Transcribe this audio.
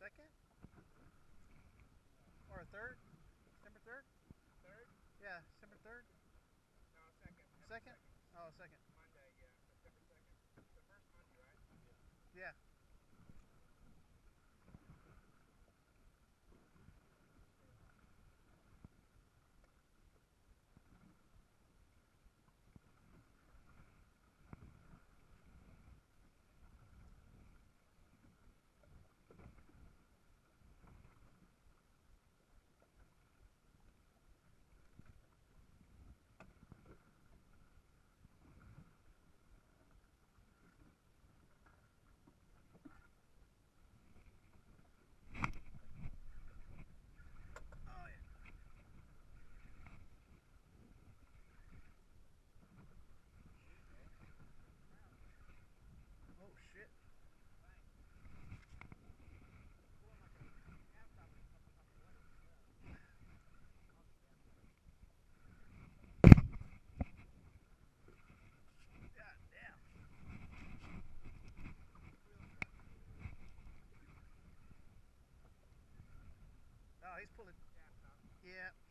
second? Or a third? December third? Third? Yeah, December third? No, second. Second? second. Oh, second. Monday, yeah, September second. The first Monday, right? Yeah. yeah. Yeah.